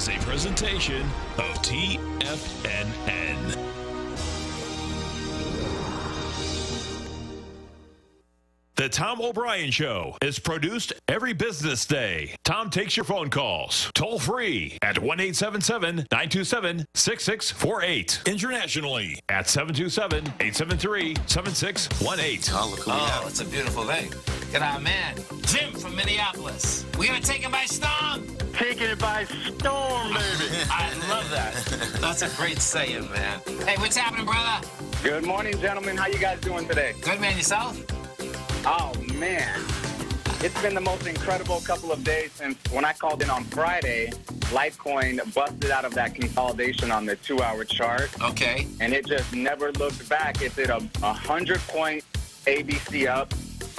is a presentation of TFNN. Tom O'Brien Show is produced every business day. Tom takes your phone calls toll free at 1 877 927 6648. Internationally at 727 873 7618. Oh, look who Oh, it's a beautiful day. Get our man, Jim from Minneapolis. We're gonna by storm. taking it by storm, baby. I love that. That's a great saying, man. Hey, what's happening, brother? Good morning, gentlemen. How you guys doing today? Good man yourself? Oh man, it's been the most incredible couple of days since when I called in on Friday. Litecoin busted out of that consolidation on the two-hour chart, Okay. and it just never looked back. It did a, a hundred-point ABC up,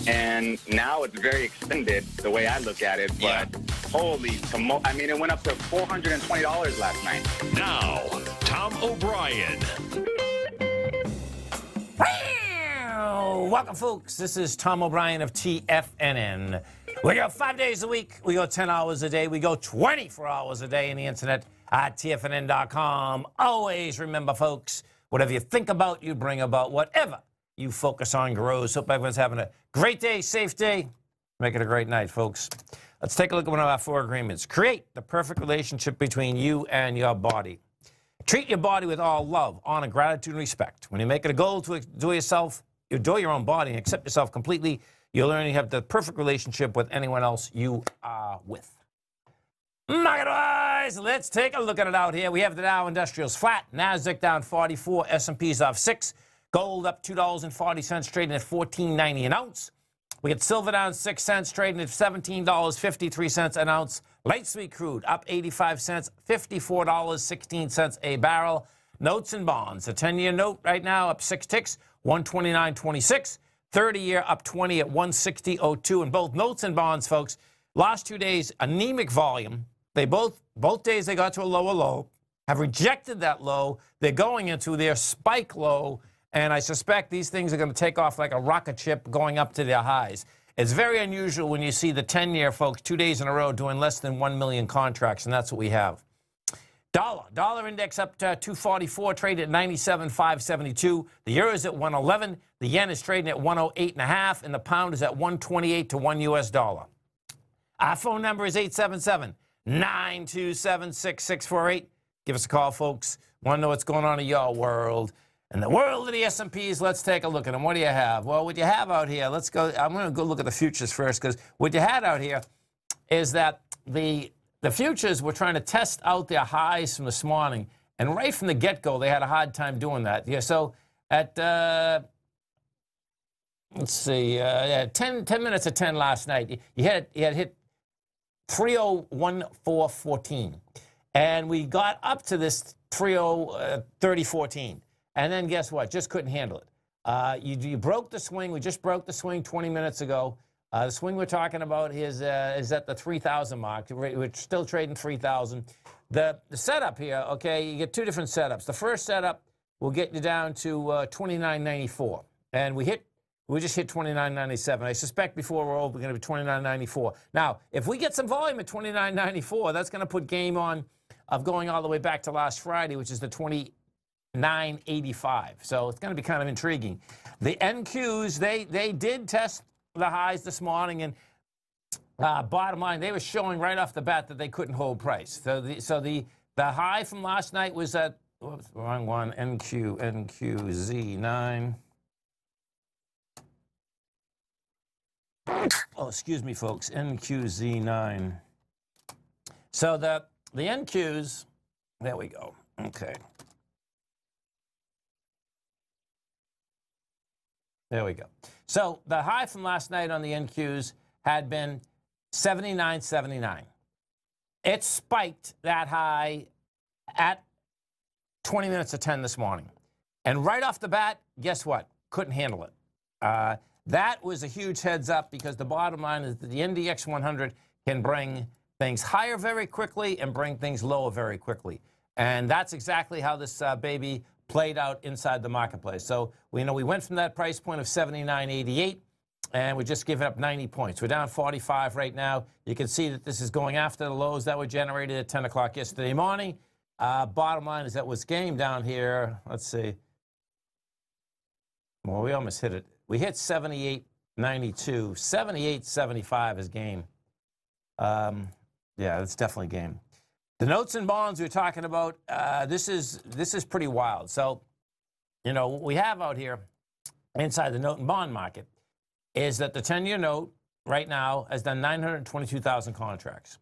and now it's very extended the way I look at it. But Yeah. holy tomo- I mean, it went up to four hundred and twenty dollars last night. Now, Tom O'Brien. Welcome, folks. This is Tom O'Brien of TFNN. We go five days a week. We go 10 hours a day. We go 24 hours a day in the internet at TFNN.com. Always remember, folks, whatever you think about, you bring about. Whatever you focus on grows. Hope everyone's having a great day, safe day. Make it a great night, folks. Let's take a look at one of our four agreements. Create the perfect relationship between you and your body. Treat your body with all love, honor, gratitude, and respect. When you make it a goal to adore yourself, you adore your own body and accept yourself completely, you'll learn you have the perfect relationship with anyone else you are with. Market wise, let's take a look at it out here. We have the Dow Industrials flat, Nasdaq down 44, S&P's off six, gold up two dollars and forty cents, trading at 14.90 an ounce. We get silver down six cents, trading at $17.53 an ounce. Light sweet crude up 85 cents, $54.16 a barrel. Notes and bonds. A 10 year note right now up six ticks, 129.26. 30 year up 20 at 160.02. And both notes and bonds, folks, last two days, anemic volume. They both, both days they got to a lower low, have rejected that low. They're going into their spike low. And I suspect these things are going to take off like a rocket ship going up to their highs. It's very unusual when you see the 10 year folks two days in a row doing less than 1 million contracts, and that's what we have. Dollar. Dollar index up to 244, traded at 97.572. The euro is at 111. The yen is trading at 108.5, and the pound is at 128 to 1 US dollar. Our phone number is 877 927 6648. Give us a call, folks. Want to know what's going on in your world. And the world of the S&Ps, let's take a look at them. What do you have? Well, what do you have out here, let's go. I'm going to go look at the futures first because what you had out here is that the the futures were trying to test out their highs from this morning, and right from the get-go, they had a hard time doing that. Yeah, so at uh, let's see, uh, yeah, 10, 10 minutes of 10 last night, you- had you had hit 301414, and we got up to this 303014, and then guess what? Just couldn't handle it. Uh, you, you broke the swing. We just broke the swing 20 minutes ago. Uh, the swing we're talking about is uh, is at the 3,000 mark. We're, still trading 3,000. The the setup here, okay, you get two different setups. The first setup will get you down to uh, 29.94, and we hit we just hit 29.97. I suspect before we're over, we're going to be 29.94. Now, if we get some volume at 29.94, that's going to put game on of going all the way back to last Friday, which is the 29.85. So it's going to be kind of intriguing. The NQs, they they did test the highs this morning, and uh, bottom line, they were showing right off the bat that they couldn't hold price. So the so the the high from last night was at whoops, wrong one NQ NQZ9. Oh, excuse me, folks. NQZ9. So the the NQs, there we go. Okay. There we go. So the high from last night on the NQs had been 79.79. It spiked that high at 20 minutes of 10 this morning. And right off the bat, guess what? Couldn't handle it. Uh, that was a huge heads up because the bottom line is that the NDX 100 can bring things higher very quickly and bring things lower very quickly. And that's exactly how this uh, baby played out inside the marketplace. So we know we went from that price point of 79.88 and we're just giving up 90 points. We're down 45 right now. You can see that this is going after the lows that were generated at 10 o'clock yesterday morning. Uh, bottom line is that was game down here. Let's see. Well, we almost hit it. We hit 78.92. 78.75 is game. Um, yeah, that's definitely game. The notes and bonds we are talking about, uh, this is this is pretty wild. So, you know, what we have out here inside the note and bond market is that the 10-year note right now has done 922,000 contracts.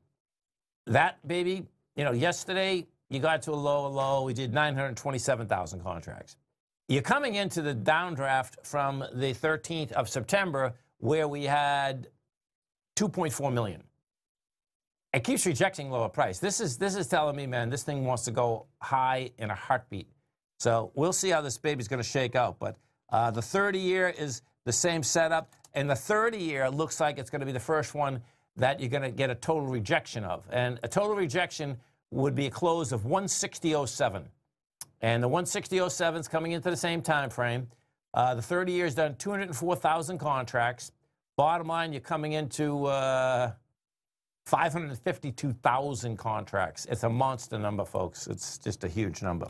That baby, you know, yesterday you got to a low, low. We did 927,000 contracts. You're coming into the downdraft from the 13th of September, where we had 2.4 million. It keeps rejecting lower price. This is this is telling me, man, this thing wants to go high in a heartbeat. So we'll see how this baby's going to shake out. But uh, the 30 year is the same setup, and the 30 year looks like it's going to be the first one that you're going to get a total rejection of. And a total rejection would be a close of 160.07. And the 160.07 is coming into the same time frame. Uh, the 30 years done 204,000 contracts. Bottom line, you're coming into uh, 552,000 contracts. It's a monster number, folks. It's just a huge number.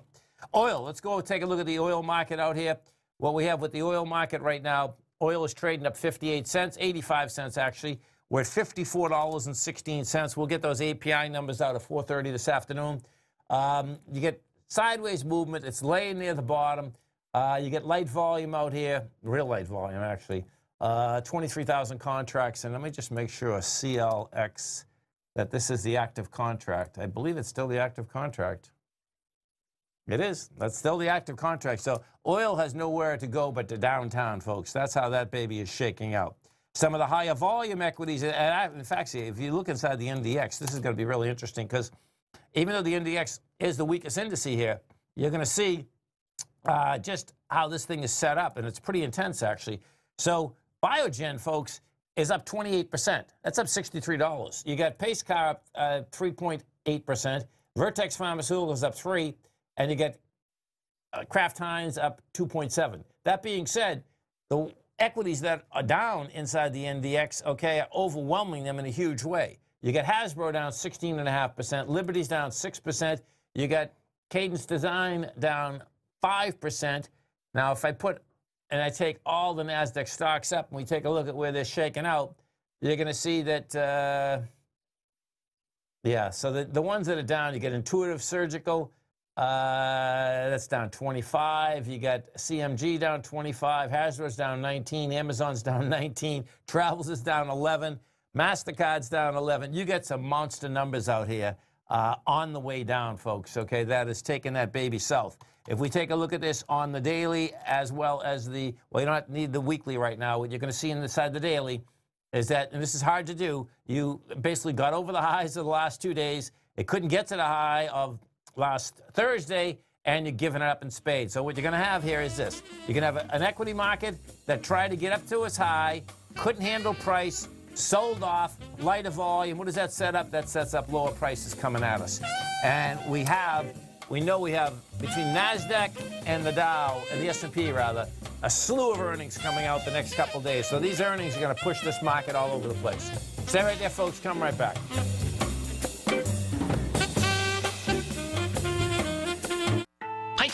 Oil, let's go take a look at the oil market out here. What we have with the oil market right now, oil is trading up 58 cents, 85 cents actually. We're at $54.16. We'll get those API numbers out at 4.30 this afternoon. Um, you get sideways movement. It's laying near the bottom. Uh, you get light volume out here, real light volume actually. Uh, 23,000 contracts. And let me just make sure CLX that this is the active contract. I believe it's still the active contract. It is. That's still the active contract. So oil has nowhere to go but to downtown, folks. That's how that baby is shaking out. Some of the higher volume equities, and in fact, see, if you look inside the NDX, this is going to be really interesting because even though the NDX is the weakest index here, you're going to see uh, just how this thing is set up, and it's pretty intense, actually. So Biogen, folks, is up 28%. That's up $63. You got PACCAR up uh, 3.8%. Vertex Pharmaceuticals up 3 and you get uh, Kraft Heinz up 2.7. That being said, the equities that are down inside the NDX, okay, are overwhelming them in a huge way. You got Hasbro down 16.5%, Liberty's down 6%, you got Cadence Design down 5%. Now, if I put and I take all the NASDAQ stocks up and we take a look at where they're shaking out, you're going to see that, uh, yeah, so the, the ones that are down, you get Intuitive Surgical, uh, that's down 25. You got CMG down 25. Hasbro's down 19. Amazon's down 19. Travelers is down 11. MasterCard's down 11. You get some monster numbers out here uh, on the way down, folks, okay? That is taking that baby south. If we take a look at this on the daily as well as the, well, you don't need the weekly right now. What you're going to see inside the daily is that, and this is hard to do, you basically got over the highs of the last two days. It couldn't get to the high of last Thursday, and you're giving it up in spades. So what you're going to have here is this. You're going to have an equity market that tried to get up to its high, couldn't handle price, sold off, lighter volume. What does that set up? That sets up lower prices coming at us. And we have, we know we have between NASDAQ and the Dow, and the S&P rather, a slew of earnings coming out the next couple days. So these earnings are going to push this market all over the place. Stay right there, folks. Come right back.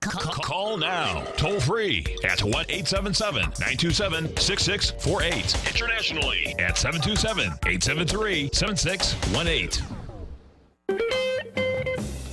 Call now, toll free at 1 877 927 6648. Internationally at 727 873 7618.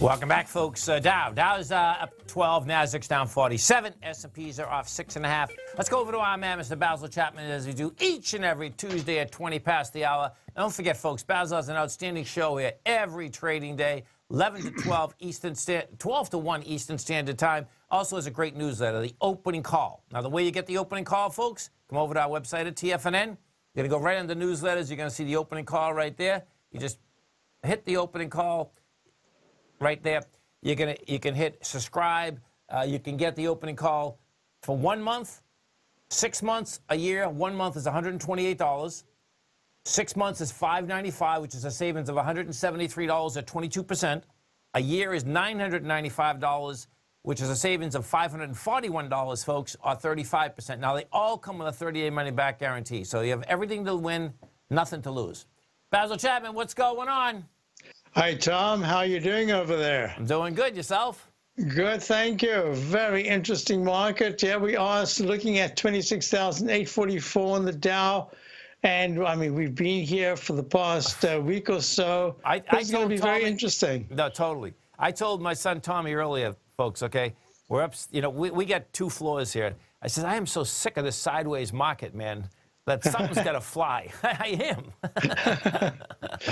Welcome back, folks. Uh, Dow. Dow's uh, up 12, Nasdaq's down 47, S&Ps are off six and a half. Let's go over to our man, Mr. Basil Chapman, as we do each and every Tuesday at 20 past the hour. don't forget, folks, Basil has an outstanding show here every trading day. 11 to 12 Eastern 12 to 1 Eastern Standard Time. Also has a great newsletter, the opening call. Now, the way you get the opening call, folks, come over to our website at TFNN. You're going to go right under newsletters. You're going to see the opening call right there. You just hit the opening call right there. You're gonna you can hit subscribe. Uh, you can get the opening call for one month, six months, a year. One month is $128. Six months is 595, which is a savings of $173 at 22%. A year is $995, which is a savings of $541, folks, or 35%. Now, they all come with a 30-day money-back guarantee. So you have everything to win, nothing to lose. Basil Chapman, what's going on? Hi, Tom. How are you doing over there? I'm doing good. Yourself? Good, thank you. Very interesting market. Yeah, we are looking at 26,844 in the Dow. And I mean, we've been here for the past uh, week or so. I, it's going to be Tommy, very interesting. No, totally. I told my son Tommy earlier, folks. Okay, we're up. You know, we we got two floors here. I said, I am so sick of this sideways market, man that something's got to fly. I am.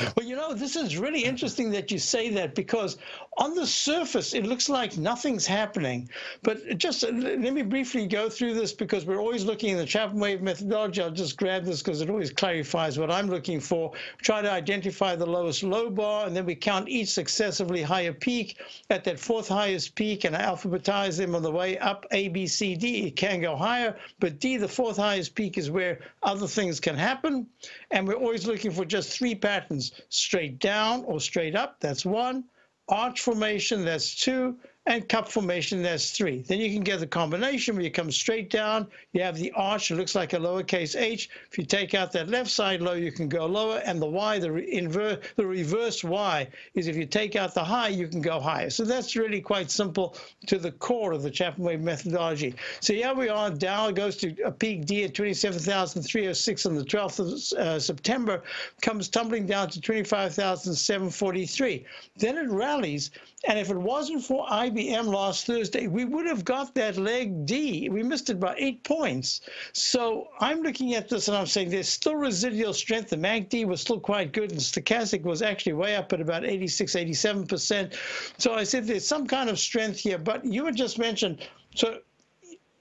well, you know, this is really interesting that you say that because on the surface, it looks like nothing's happening. But just uh, let me briefly go through this because we're always looking in the Chapman wave methodology. I'll just grab this because it always clarifies what I'm looking for. Try to identify the lowest low bar, and then we count each successively higher peak at that fourth highest peak and I alphabetize them on the way up A, B, C, D. It can go higher, but D, the fourth highest peak, is where other things can happen. And we're always looking for just three patterns, straight down or straight up, that's one. Arch formation, that's two and cup formation, there's three. Then you can get the combination where you come straight down, you have the arch, it looks like a lowercase h. If you take out that left side low, you can go lower, and the y, the, inverse, the reverse y, is if you take out the high, you can go higher. So that's really quite simple to the core of the Chapman wave methodology. So here we are, Dow goes to a peak D at 27,306 on the 12th of uh, September, comes tumbling down to 25,743. Then it rallies And if it wasn't for IBM last Thursday, we would have got that leg D. We missed it by eight points. So I'm looking at this and I'm saying there's still residual strength. The MACD was still quite good, and stochastic was actually way up at about 86, 87%. So I said there's some kind of strength here. But you had just mentioned, so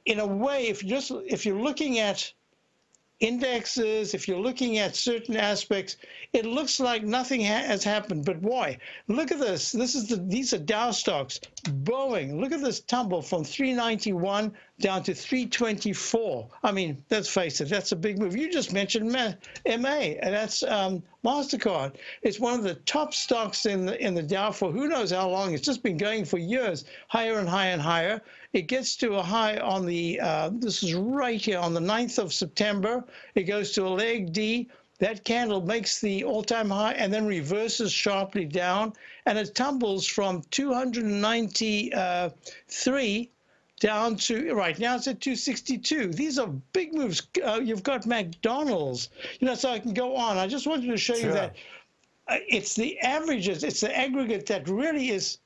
in a way, if just if you're looking at indexes, if you're looking at certain aspects, it looks like nothing ha has happened. But why? Look at this. This is the these are Dow stocks. Boeing. Look at this tumble from 391 down to 324. I mean, let's face it, that's a big move. You just mentioned MA, and that's um, Mastercard. It's one of the top stocks in the in the Dow for who knows how long. It's just been going for years, higher and higher and higher. It gets to a high on the, uh, this is right here, on the 9th of September. It goes to a leg D. That candle makes the all-time high and then reverses sharply down, and it tumbles from 293 down to right now it's at 262. These are big moves. Uh, you've got McDonald's, you know, so I can go on. I just wanted to show sure. you that uh, it's the averages, it's the aggregate that really is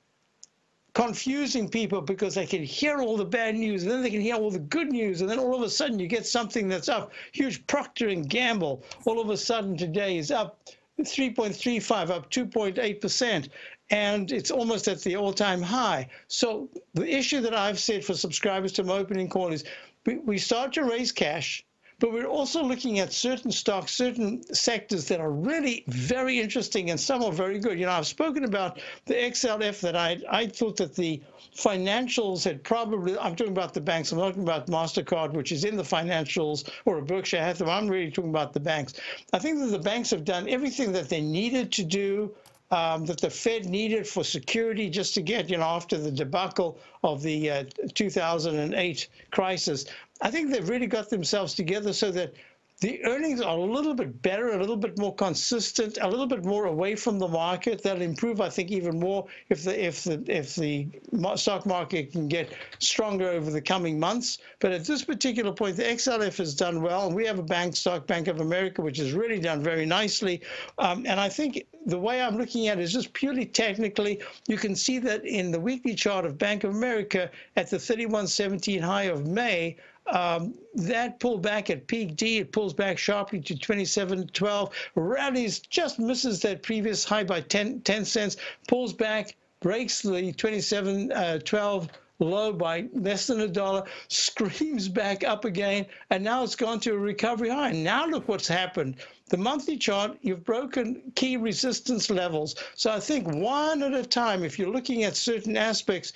confusing people because they can hear all the bad news and then they can hear all the good news and then all of a sudden you get something that's up huge procter and gamble all of a sudden today is up 3.35 up 2.8 percent and it's almost at the all-time high. So the issue that i've said for subscribers to my opening call is we, we start to raise cash but we're also looking at certain stocks, certain sectors that are really very interesting, and some are very good. You know, I've spoken about the XLF that I I thought that the financials had probably. I'm talking about the banks. I'm talking about Mastercard, which is in the financials, or a Berkshire Hathaway. I'm really talking about the banks. I think that the banks have done everything that they needed to do. Um, that the Fed needed for security just to get, you know, after the debacle of the uh, 2008 crisis. I think they've really got themselves together so that the earnings are a little bit better, a little bit more consistent, a little bit more away from the market. That'll improve, I think, even more if the if the if the stock market can get stronger over the coming months. But at this particular point, the XLF has done well, and we have a bank stock, Bank of America, which has really done very nicely. Um, and I think the way I'm looking at it is just purely technically. You can see that in the weekly chart of Bank of America at the 3117 high of May. Um, that pulled back at peak D. It pulls back sharply to 27.12. Rallies just misses that previous high by 10, 10 cents. Pulls back, breaks the 27.12 uh, low by less than a dollar, screams back up again, and now it's gone to a recovery high. Now look what's happened. The monthly chart, you've broken key resistance levels. So I think one at a time, if you're looking at certain aspects,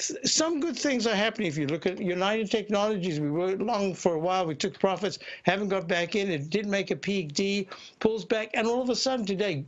some good things are happening. If you look at United Technologies, we were long for a while. We took profits, haven't got back in. It did make a peak D, pulls back, and all of a sudden today,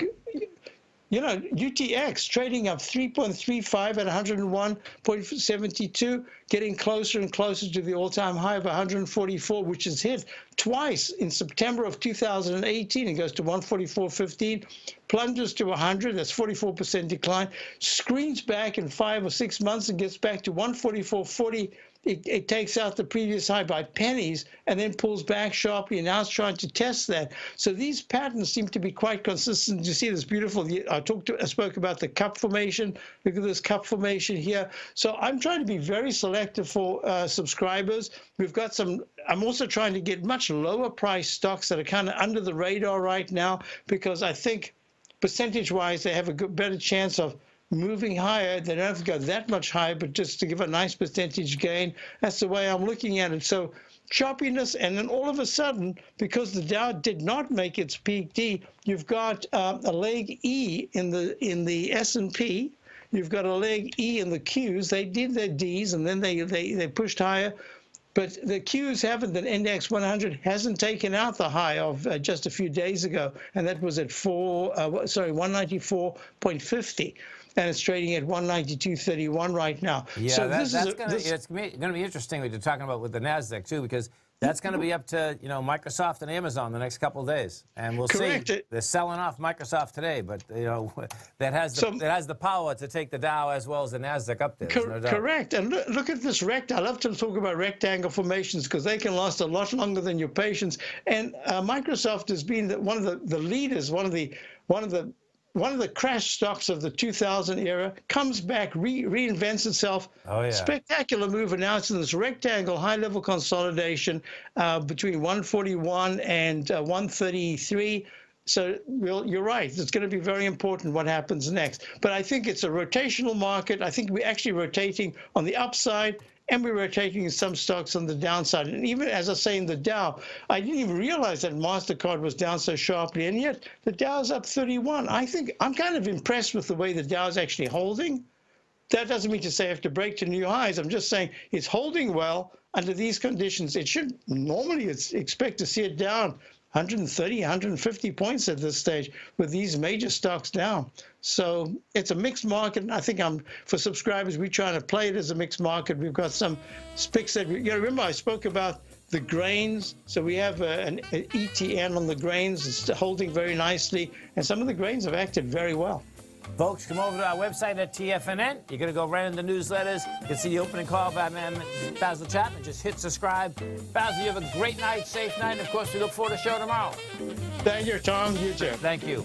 you know, UTX trading up 3.35 at 101.72, getting closer and closer to the all-time high of 144, which is hit twice in September of 2018. It goes to 144.15, plunges to 100, that's 44% decline, screens back in five or six months and gets back to 144.40 it, it, takes out the previous high by pennies and then pulls back sharply and now it's trying to test that. So these patterns seem to be quite consistent. You see this beautiful, I talked to, I spoke about the cup formation. Look at this cup formation here. So I'm trying to be very selective for uh, subscribers. We've got some, I'm also trying to get much lower price stocks that are kind of under the radar right now because I think percentage wise, they have a good, better chance of moving higher. They don't have to go that much higher, but just to give a nice percentage gain. That's the way I'm looking at it. So choppiness, and then all of a sudden, because the Dow did not make its peak D, you've got uh, a leg E in the in the S&P. You've got a leg E in the Qs. They did their Ds, and then they they, they pushed higher. But the Qs haven't, the index 100 hasn't taken out the high of uh, just a few days ago, and that was at four, uh, sorry, 194.50 and it's trading at 192.31 right now. Yeah, so that, that's is a, gonna, this, it's going to be interesting what you're talking about with the Nasdaq too, because that's going to be up to you know Microsoft and Amazon the next couple of days, and we'll correct. see. They're selling off Microsoft today, but you know that has the, so, that has the power to take the Dow as well as the Nasdaq up there. Co no correct. And look, look, at this rect. I love to talk about rectangle formations because they can last a lot longer than your patience. And uh, Microsoft has been one of the, the leaders, one of the one of the one of the crash stocks of the 2000 era comes back, re- reinvents itself. Oh, yeah. Spectacular move announced in this rectangle high level consolidation uh, between 141 and uh, 133. So we'll, you're right. It's going to be very important what happens next. But I think it's a rotational market. I think we're actually rotating on the upside and we were taking some stocks on the downside. And even as I say in the Dow, I didn't even realize that MasterCard was down so sharply, and yet the Dow's up 31. I think I'm kind of impressed with the way the Dow's actually holding. That doesn't mean to say I have to break to new highs. I'm just saying it's holding well under these conditions. It should normally expect to see it down 130, 150 points at this stage with these major stocks down. So it's a mixed market. And I think I'm for subscribers, we're trying to play it as a mixed market. We've got some picks that we, you know, remember I spoke about the grains. So we have a, an, an ETN on the grains. It's holding very nicely. And some of the grains have acted very well. Folks, come over to our website at TFNN. You're going to go right into newsletters. You can see the opening call by man Basil Chapman. Just hit subscribe. Basil, you have a great night, safe night, and of course, we look forward to the show tomorrow. Thank you, Tom. You too. Thank you.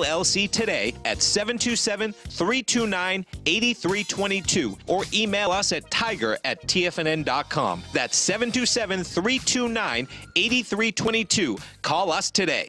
today at 727 329 8322 or email us at tiger at tfnn.com. That's 727 329 8322. Call us today.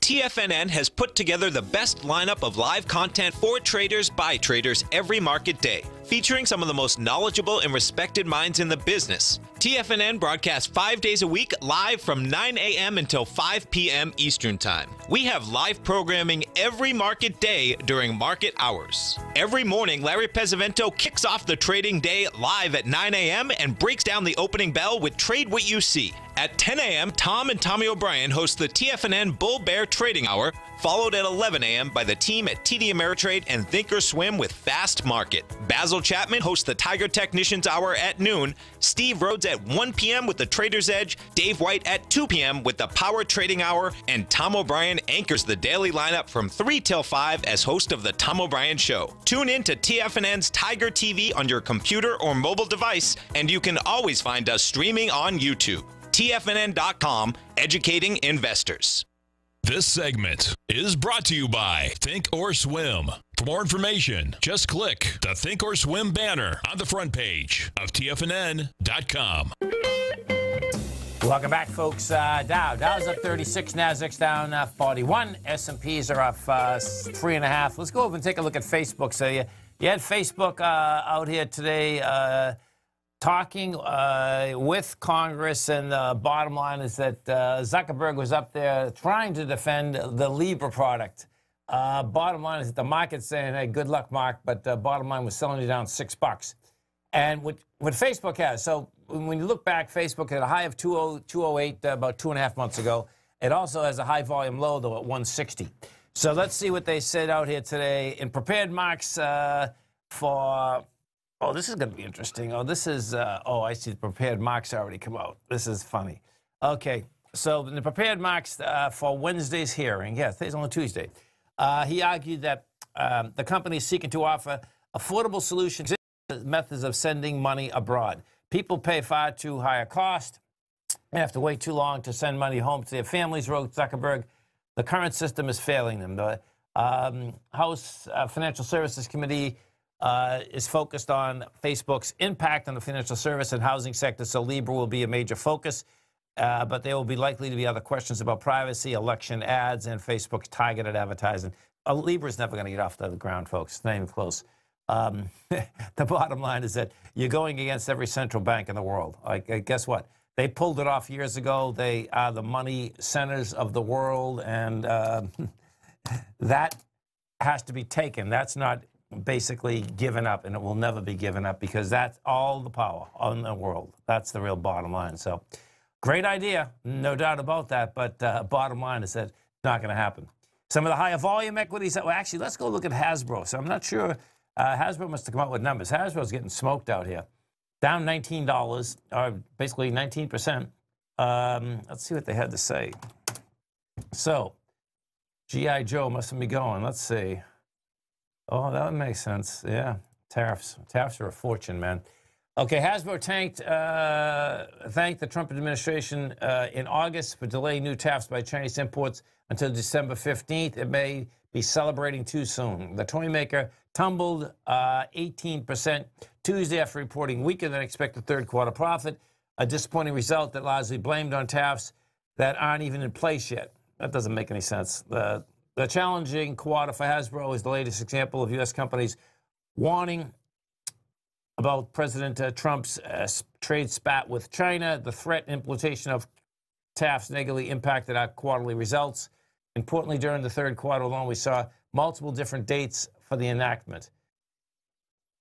TFNN has put together the best lineup of live content for traders by traders every market day, featuring some of the most knowledgeable and respected minds in the business. TFNN broadcasts five days a week live from 9 a.m. until 5 p.m. Eastern Time. We have live programming every market day during market hours. Every morning, Larry Pesavento kicks off the trading day live at 9 a.m. and breaks down the opening bell with Trade What You See. At 10 a.m., Tom and Tommy O'Brien host the TFNN Bull Bear Trading Hour, followed at 11 a.m. by the team at TD Ameritrade and Thinkorswim with Fast Market. Basil Chapman hosts the Tiger Technicians Hour at noon, Steve Rhodes at 1 p.m. with the Trader's Edge, Dave White at 2 p.m. with the Power Trading Hour, and Tom O'Brien anchors the daily lineup from 3 till 5 as host of the Tom O'Brien Show. Tune in to TFNN's Tiger TV on your computer or mobile device, and you can always find us streaming on YouTube. TFNN.com, educating investors. This segment is brought to you by Think or Swim. For more information, just click the Think or Swim banner on the front page of TFNN.com. Welcome back, folks. Uh, Dow. Dow's up 36. Nasdaq's down uh, 41. S&Ps are up uh, three and a half. Let's go over and take a look at Facebook. So you, you had Facebook uh, out here today uh, talking uh, with Congress, and the bottom line is that Zuckerberg was up there trying to defend the Libra product. bottom line is that the market's saying, "Hey, good luck, Mark," but the bottom line was selling you down six bucks. And what, what Facebook has, so when you look back, Facebook had a high of 20 208 uh, about two and a half months ago. It also has a high volume low, though, at 160. So let's see what they said out here today. In prepared marks uh, for, oh, this is going to be interesting. Oh, this is, uh, oh, I see the prepared marks already come out. This is funny. Okay, so the prepared marks uh, for Wednesday's hearing, yes, today's only Tuesday, uh, he argued that um, the company is seeking to offer affordable solutions, methods of sending money abroad. People pay far too high a cost They have to wait too long to send money home to their families, wrote Zuckerberg. The current system is failing them. The um, House uh, Financial Services Committee uh, is focused on Facebook's impact on the financial service and housing sector, so Libra will be a major focus. Uh, but there will be likely to be other questions about privacy, election ads, and Facebook's targeted advertising. Libra is never going to get off the ground, folks. It's not even close. Um, the bottom line is that you're going against every central bank in the world. Like, uh, guess what? They pulled it off years ago. They are the money centers of the world, and uh, that has to be taken. That's not basically given up, and it will never be given up because that's all the power in the world. That's the real bottom line. So, great idea, no doubt about that. But uh, bottom line is that it's not going to happen. Some of the higher volume equities. That, well, actually, let's go look at Hasbro. So I'm not sure. Uh, Hasbro must have come out with numbers. Hasbro's getting smoked out here down $19, or basically 19%. Um, let's see what they had to say. So, G.I. Joe must be going. Let's see. Oh, that would make sense. Yeah, tariffs. Tariffs are a fortune, man. Okay, Hasbro tanked, uh, thanked the Trump administration uh, in August for delaying new tariffs by Chinese imports until December 15th. It may be celebrating too soon. The toy maker tumbled uh, 18% Tuesday after reporting weaker than expected third quarter profit, a disappointing result that largely blamed on tariffs that aren't even in place yet. That doesn't make any sense. The challenging quarter for Hasbro is the latest example of U.S. companies warning about President uh, Trump's uh, trade spat with China. The threat and implementation of tariffs negatively impacted our quarterly results. Importantly, during the third quarter alone, we saw multiple different dates for the enactment.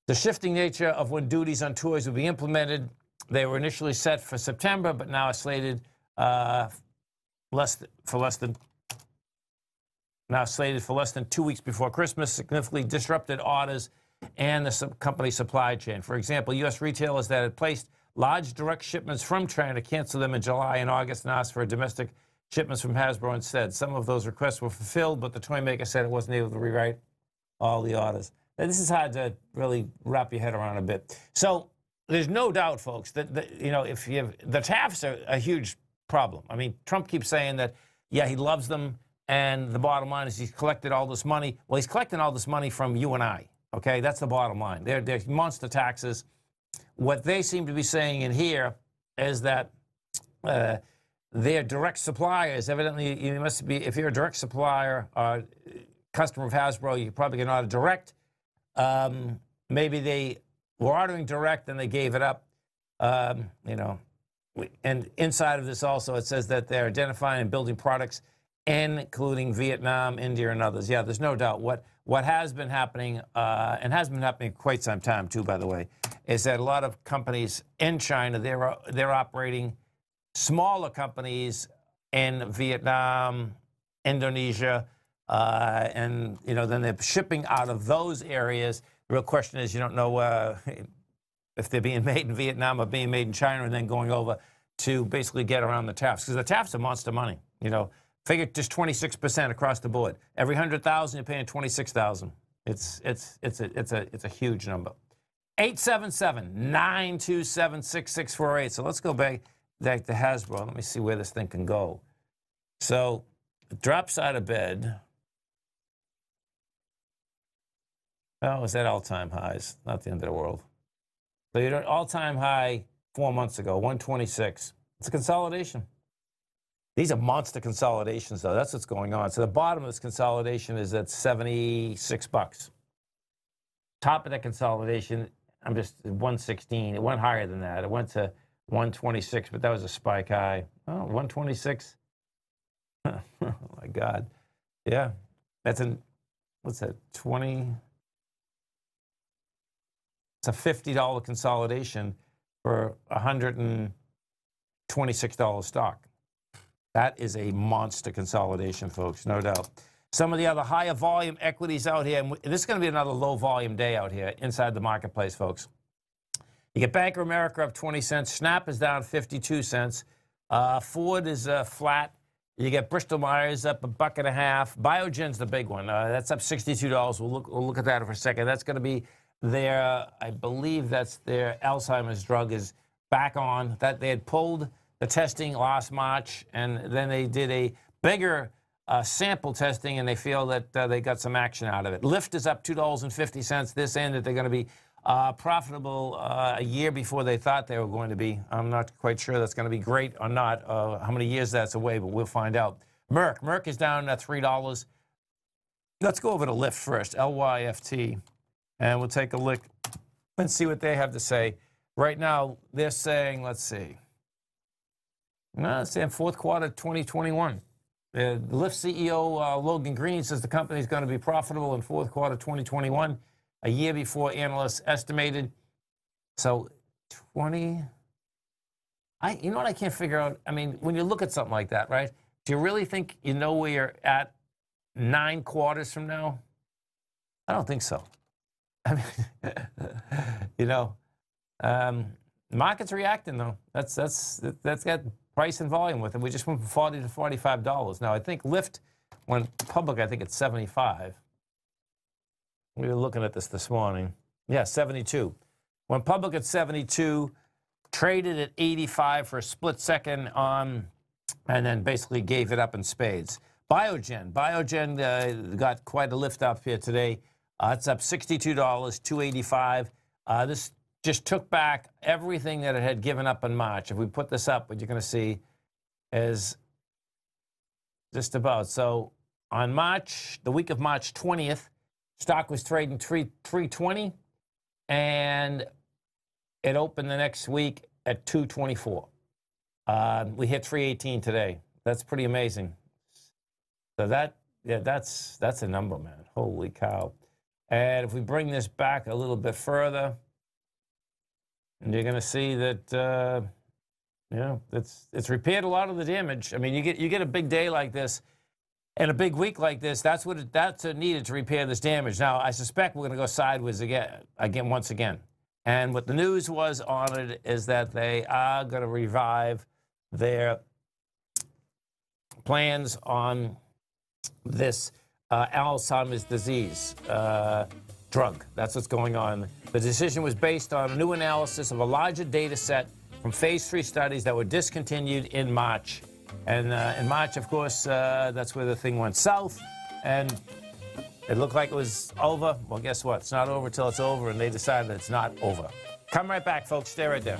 The shifting nature of when duties on toys will be implemented, they were initially set for September, but now are slated uh, less for less than now slated for less than two weeks before Christmas, significantly disrupted orders and the company supply chain. For example, U.S. retailers that had placed large direct shipments from China canceled them in July and August and asked for domestic shipments from Hasbro instead. Some of those requests were fulfilled, but the toy maker said it wasn't able to rewrite all the orders. This is hard to really wrap your head around a bit. So there's no doubt, folks, that, that you know if you have, the tariffs are a huge problem. I mean, Trump keeps saying that, yeah, he loves them, and the bottom line is he's collected all this money. Well, he's collecting all this money from you and I. Okay, that's the bottom line. They're, they're monster taxes. What they seem to be saying in here is that uh, their direct suppliers, evidently, you must be if you're a direct supplier or customer of Hasbro, you probably not a direct um, maybe they were ordering direct and they gave it up. Um, you know, and inside of this also it says that they're identifying and building products, including Vietnam, India, and others. Yeah, there's no doubt. What what has been happening uh, and has been happening quite some time too, by the way, is that a lot of companies in China they're they're operating smaller companies in Vietnam, Indonesia uh, and you know then they're shipping out of those areas. The real question is you don't know uh, if they're being made in Vietnam or being made in China, and then going over to basically get around the tariffs because the tariffs are monster money. You know, figure just 26% across the board. Every hundred thousand, you're paying 26,000. It's it's it's a it's a it's a huge number. 877-927-6648. So let's go back, back to Hasbro. Let me see where this thing can go. So drops out of bed. Oh, it was at all-time highs, not the end of the world. So you're at all-time high four months ago, 126. It's a consolidation. These are monster consolidations, though. That's what's going on. So the bottom of this consolidation is at 76 bucks. Top of that consolidation, I'm just 116. It went higher than that. It went to 126, but that was a spike high. Oh, 126. oh my God. Yeah. That's an, what's that, 20? It's a $50 consolidation for $126 stock. That is a monster consolidation, folks, no doubt. Some of the other higher volume equities out here, and this is going to be another low volume day out here inside the marketplace, folks. You get Bank of America up 20 cents. Snap is down 52 cents. Uh, Ford is uh, flat. You get Bristol Myers up a buck and a half. Biogen's the big one. Uh, that's up $62. We'll look, we'll look at that for a second. That's going to be their, I believe that's their Alzheimer's drug is back on. That they had pulled the testing last March, and then they did a bigger uh, sample testing, and they feel that uh, they got some action out of it. Lyft is up $2.50 this end, that they're going to be uh, profitable uh, a year before they thought they were going to be. I'm not quite sure that's going to be great or not, uh, how many years that's away, but we'll find out. Merck. Merck is down at $3. Let's go over to Lyft first, L-Y-F-T, and we'll take a look and see what they have to say. Right now, they're saying, let's see, no, it's in fourth quarter 2021. The Lyft CEO uh, Logan Green says the company is going to be profitable in fourth quarter 2021, a year before analysts estimated. So 20. I, you know what I can't figure out? I mean, when you look at something like that, right? Do you really think you know where you're at nine quarters from now? I don't think so. I mean, you know, um, market's reacting though. That's that's that's got price and volume with it. We just went from 40 to $45. Now, I think Lyft went public, I think it's 75. We were looking at this this morning. Yeah, 72. Went public at 72, traded at 85 for a split second on, and then basically gave it up in spades. Biogen. Biogen uh, got quite a lift up here today. Uh, it's up $62, 285. Uh, this just took back everything that it had given up in March. If we put this up, what you're going to see is just about. So on March, the week of March 20th, stock was trading 3, 320 and it opened the next week at 224. Uh, we hit 318 today. That's pretty amazing. So that, yeah, that's that's a number, man. Holy cow. And if we bring this back a little bit further, and you're going to see that, uh, you know, it's it's repaired a lot of the damage. I mean, you get you get a big day like this, and a big week like this. That's what it, that's what needed to repair this damage. Now, I suspect we're going to go sideways again, again once again. And what the news was on it is that they are going to revive their plans on this uh, Alzheimer's disease. Uh, drug. That's what's going on. The decision was based on a new analysis of a larger data set from phase three studies that were discontinued in March. And uh, in March, of course, uh, that's where the thing went south. And it looked like it was over. Well, guess what? It's not over until it's over, and they decided it's not over. Come right back, folks. Stay right there.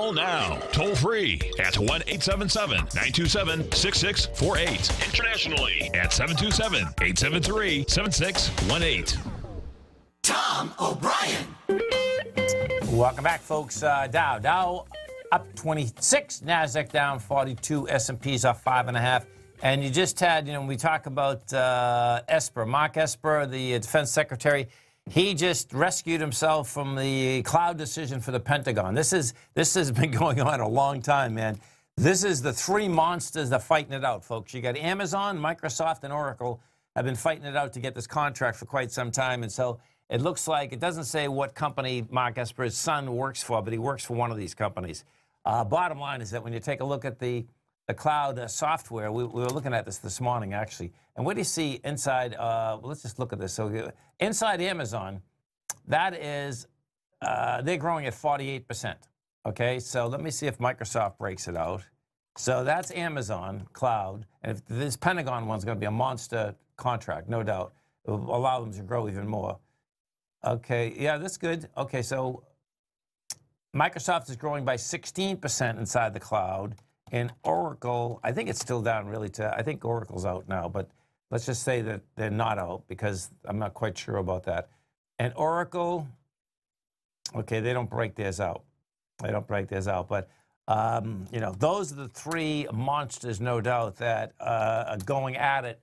Call now, toll free at 1 877 927 6648. Internationally at 727 873 7618. Tom O'Brien. Welcome back, folks. Uh, Dow, Dow up 26, Nasdaq down 42, S&P's up five and a half. And you just had, you know, we talk about uh, Esper, Mark Esper, the defense secretary. He just rescued himself from the cloud decision for the Pentagon. This is this has been going on a long time, man. This is the three monsters that are fighting it out, folks. You got Amazon, Microsoft, and Oracle have been fighting it out to get this contract for quite some time, and so it looks like it doesn't say what company Mark Esper's son works for, but he works for one of these companies. Uh, bottom line is that when you take a look at the the cloud uh, software. We, we, were looking at this this morning, actually. And what do you see inside? Uh, let's just look at this. So, uh, inside Amazon, that is, uh, they're growing at 48%. Okay, so let me see if Microsoft breaks it out. So that's Amazon cloud. And if this Pentagon one's going to be a monster contract, no doubt, it will allow them to grow even more. Okay, yeah, that's good. Okay, so Microsoft is growing by 16% inside the cloud. And Oracle, I think it's still down really to, I think Oracle's out now, but let's just say that they're not out because I'm not quite sure about that. And Oracle, okay, they don't break theirs out. They don't break theirs out. But, um, you know, those are the three monsters, no doubt, that uh, are going at it.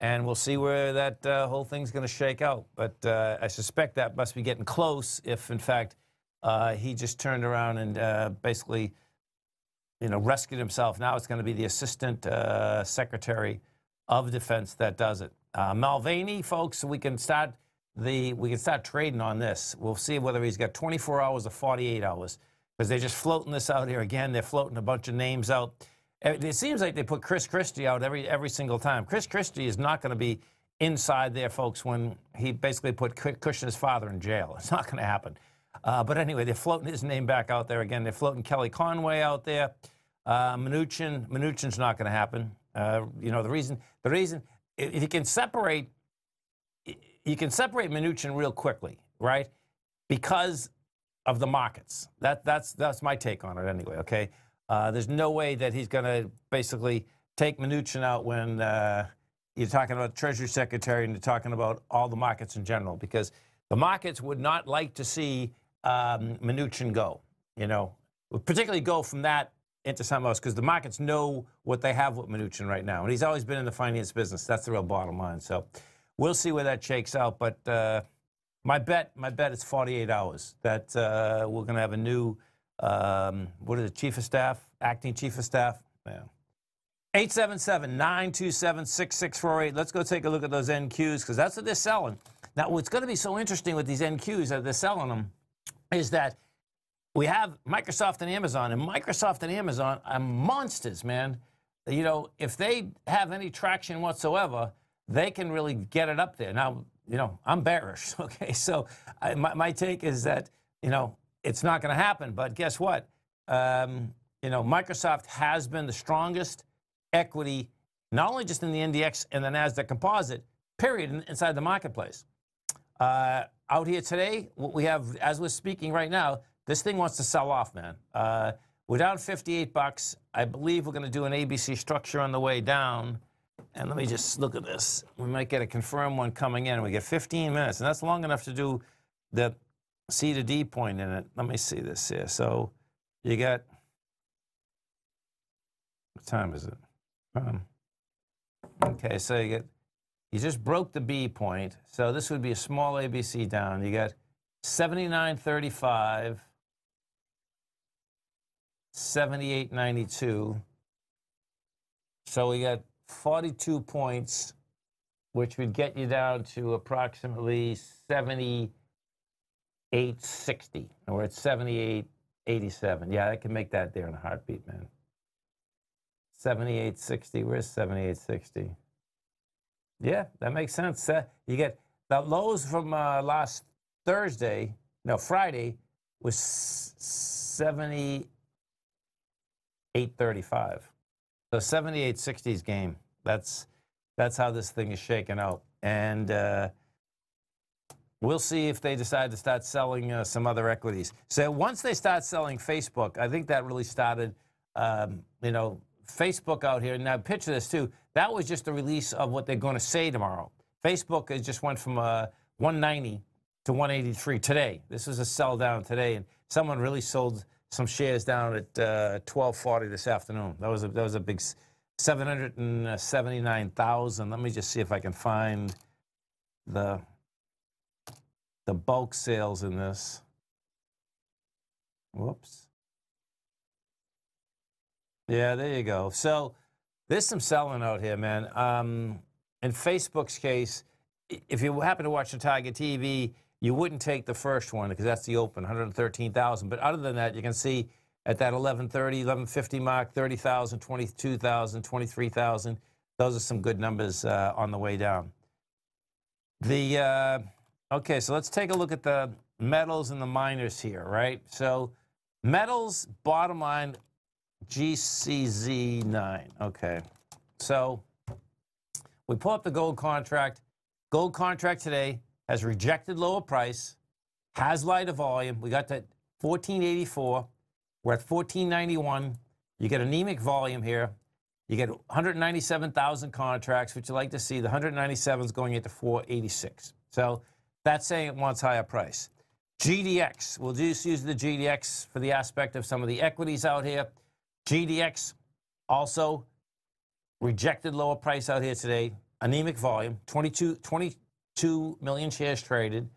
And we'll see where that uh, whole thing's going to shake out. But uh, I suspect that must be getting close if, in fact, uh, he just turned around and uh, basically you know, rescued himself. Now it's going to be the Assistant uh, Secretary of Defense that does it. Uh, folks, we can start the we can start trading on this. We'll see whether he's got 24 hours or 48 hours because they're just floating this out here again. They're floating a bunch of names out. It seems like they put Chris Christie out every every single time. Chris Christie is not going to be inside there, folks, when he basically put Kushner's father in jail. It's not going to happen. Uh, but anyway, they're floating his name back out there again. They're floating Kelly Conway out there. Uh, Mnuchin, Mnuchin's not going to happen. Uh, you know the reason. The reason if you can separate, you can separate Mnuchin real quickly, right? Because of the markets. That that's that's my take on it anyway. Okay. Uh, there's no way that he's going to basically take Mnuchin out when uh, you're talking about Treasury Secretary and you're talking about all the markets in general, because the markets would not like to see um, Mnuchin go. You know, particularly go from that into something else because the markets know what they have with Mnuchin right now. And he's always been in the finance business. That's the real bottom line. So we'll see where that shakes out. But uh, my bet, my bet is 48 hours that uh, we're going to have a new, um, what is it, chief of staff, acting chief of staff. Yeah. 877-927-6648. Let's go take a look at those NQs because that's what they're selling. Now, what's going to be so interesting with these NQs that they're selling them is that we have Microsoft and Amazon, and Microsoft and Amazon are monsters, man. You know, if they have any traction whatsoever, they can really get it up there. Now, you know, I'm bearish, okay? So I, my, my take is that, you know, it's not going to happen. But guess what? Um, you know, Microsoft has been the strongest equity, not only just in the NDX and the Nasdaq Composite, period, inside the marketplace. Uh, out here today, what we have, as we're speaking right now, this thing wants to sell off, man. Uh, we're down 58 bucks. I believe we're going to do an ABC structure on the way down. And let me just look at this. We might get a confirmed one coming in. We get 15 minutes, and that's long enough to do the C to D point in it. Let me see this here. So you got, what time is it? Um, okay, so you get, you just broke the B point. So this would be a small ABC down. You got 79.35, 78.92. So we got 42 points, which would get you down to approximately 78.60. And we're at 78.87. Yeah, I can make that there in a heartbeat, man. 78.60. Where's 78.60? Yeah, that makes sense. Uh, you get the lows from uh, last Thursday, no, Friday, was 78.35. So 78.60's game. That's that's how this thing is shaking out. And uh, we'll see if they decide to start selling uh, some other equities. So once they start selling Facebook, I think that really started, um, you know, Facebook out here. Now picture this too. That was just the release of what they're going to say tomorrow. Facebook has just went from uh, 190 to 183 today. This was a sell down today, and someone really sold some shares down at 12:40 uh, this afternoon. That was a, that was a big 779,000. Let me just see if I can find the the bulk sales in this. Whoops. Yeah, there you go. So there's some selling out here, man. Um, in Facebook's case, if you happen to watch the Tiger TV, you wouldn't take the first one because that's the open, 113,000. But other than that, you can see at that 1130, 1150 mark, 30,000, 22,000, 23,000. Those are some good numbers uh, on the way down. The uh, okay, so let's take a look at the metals and the miners here, right? So metals, bottom line, GCZ9. Okay, so we pull up the gold contract. Gold contract today has rejected lower price, has lighter volume. We got that 1484. We're at 1491. You get anemic volume here. You get 197,000 contracts, which you like to see. The 197 is going into 486. So that's saying it wants higher price. GDX, we'll just use the GDX for the aspect of some of the equities out here. GDX also rejected lower price out here today. Anemic volume, 22, 20, 2 million shares traded.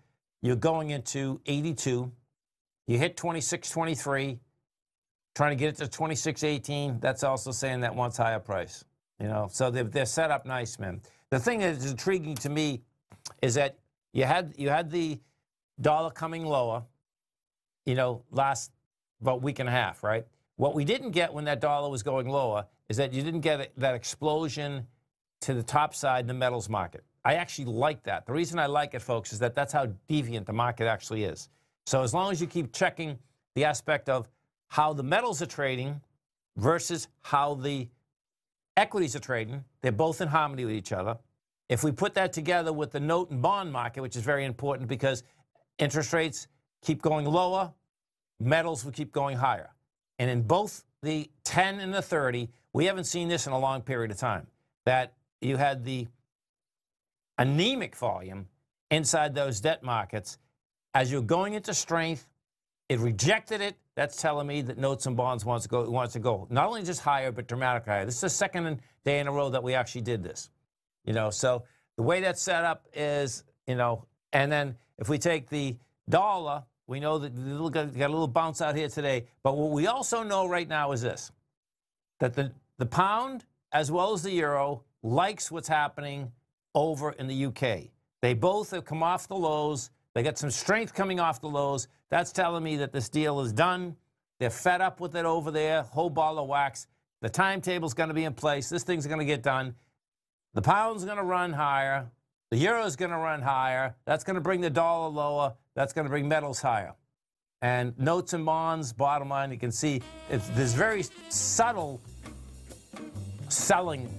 You're going into 82. You hit 26.23, trying to get it to 26.18. That's also saying that wants higher price. You know, so they're, they're set up nice, man. The thing that is intriguing to me is that you had you had the dollar coming lower, you know, last about week and a half, right? What we didn't get when that dollar was going lower is that you didn't get that explosion to the top side in the metals market. I actually like that. The reason I like it, folks, is that that's how deviant the market actually is. So as long as you keep checking the aspect of how the metals are trading versus how the equities are trading, they're both in harmony with each other. If we put that together with the note and bond market, which is very important because interest rates keep going lower, metals will keep going higher. And in both the 10 and the 30, we haven't seen this in a long period of time. That you had the anemic volume inside those debt markets. As you're going into strength, it rejected it. That's telling me that notes and bonds wants to go wants to go not only just higher but dramatically higher. This is the second day in a row that we actually did this. You know, so the way that's set up is, you know, and then if we take the dollar, we know that they got a little bounce out here today. But what we also know right now is this: that the the pound as well as the euro likes what's happening over in the UK. They both have come off the lows. They got some strength coming off the lows. That's telling me that this deal is done. They're fed up with it over there, whole ball of wax. The timetable's going to be in place. This thing's going to get done. The pound's going to run higher. The euro's going to run higher. That's going to bring the dollar lower. That's going to bring metals higher. And notes and bonds, bottom line, you can see it's, there's very subtle selling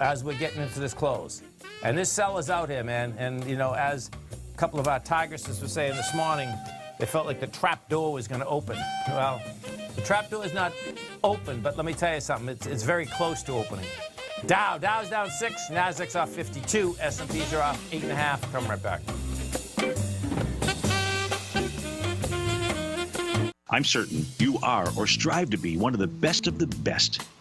as we're getting into this close. And this sell is out here, man. And, you know, as a couple of our Tigresses were saying this morning, they felt like the trap door was going to open. Well, the trap door is not open, but let me tell you something. It's, it's very close to opening. Dow, Dow's down six, Nasdaq's off 52, S&Ps are off eight and a half. Come right back. I'm certain you are or strive to be one of the best of the best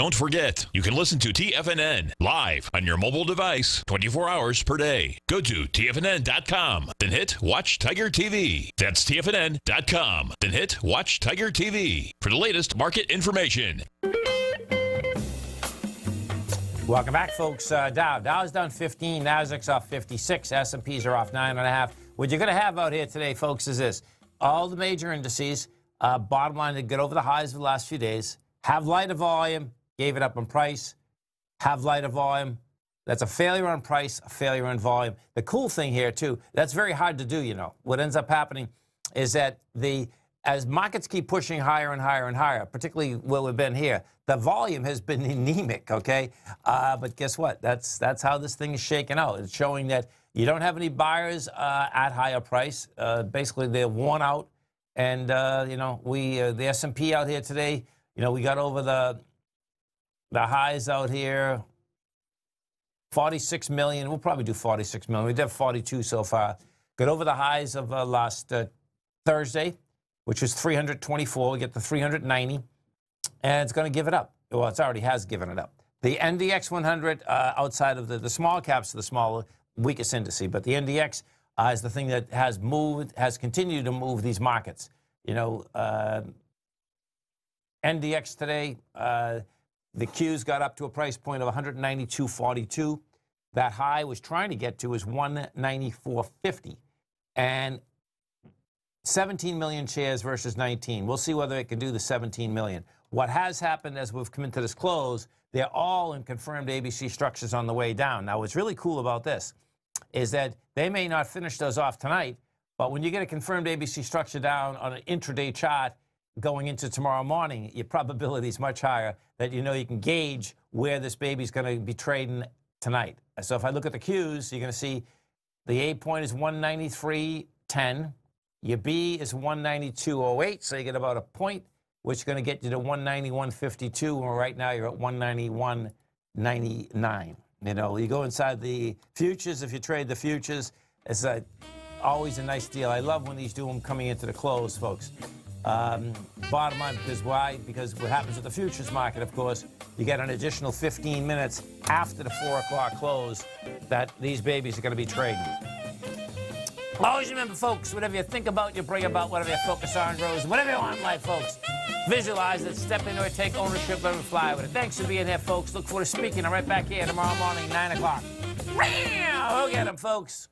Don't forget, you can listen to TFNN live on your mobile device 24 hours per day. Go to TFNN.com, then hit Watch Tiger TV. That's TFNN.com, then hit Watch Tiger TV for the latest market information. Welcome back, folks. Uh, Dow. Dow's down 15, Nasdaq's off 56. S&Ps are off 9.5. What you're going to have out here today, folks, is this. All the major indices, uh, bottom line, to get over the highs of the last few days, have lighter volume, gave it up on price, have lighter volume. That's a failure on price, a failure on volume. The cool thing here, too, that's very hard to do, you know. What ends up happening is that the as markets keep pushing higher and higher and higher, particularly where we've been here, the volume has been anemic, okay? Uh, but guess what? That's, that's how this thing is shaking out. It's showing that you don't have any buyers uh, at higher price. Uh, basically, they're worn out. And, uh, you know, we uh, the S&P out here today, you know, we got over the the highs out here, 46 million. We'll probably do 46 million. We did 42 so far. Got over the highs of uh, last uh, Thursday, which was 324. We get the 390, and it's going to give it up. Well, it's already has given it up. The NDX 100, uh, outside of the, the small caps, the smaller, weakest indice, but the NDX uh, is the thing that has moved, has continued to move these markets. You know, uh, NDX today, uh, the Qs got up to a price point of 192.42. That high was trying to get to is 194.50. And 17 million shares versus 19. We'll see whether it can do the 17 million. What has happened as we've come into this close, they're all in confirmed ABC structures on the way down. Now, what's really cool about this is that they may not finish those off tonight, but when you get a confirmed ABC structure down on an intraday chart going into tomorrow morning, your probability is much higher that you know you can gauge where this baby's going to be trading tonight. So if I look at the Qs, you're going to see the A point is 193.10. Your B is 192.08, so you get about a point, which is going to get you to 191.52. And right now you're at 191.99. You know, you go inside the futures. If you trade the futures, it's a, always a nice deal. I love when these do them coming into the close, folks. Um, bottom line, because why? Because what happens with the futures market, of course, you get an additional 15 minutes after the 4 o'clock close that these babies are going to be trading. Always remember, folks, whatever you think about, you bring about, whatever you focus on grows, whatever you want in life, folks. Visualize it, step into it, take ownership of it, fly with it. Thanks for being here, folks. Look forward to speaking. I'm right back here tomorrow morning, 9 o'clock. Go get them, folks.